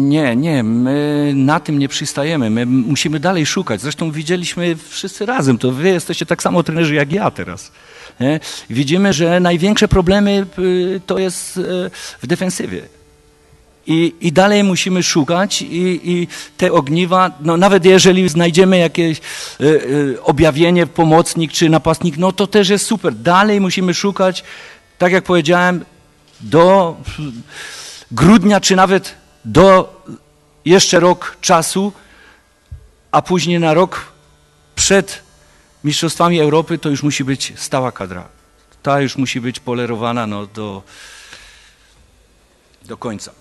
Nie, nie, my na tym nie przystajemy. My musimy dalej szukać. Zresztą widzieliśmy wszyscy razem, to wy jesteście tak samo trenerzy jak ja teraz. Nie? Widzimy, że największe problemy y, to jest y, w defensywie. I, I dalej musimy szukać i, i te ogniwa, no nawet jeżeli znajdziemy jakieś y, objawienie, pomocnik czy napastnik, no to też jest super. Dalej musimy szukać, tak jak powiedziałem, do grudnia czy nawet do jeszcze rok czasu, a później na rok przed Mistrzostwami Europy to już musi być stała kadra. Ta już musi być polerowana no, do, do końca.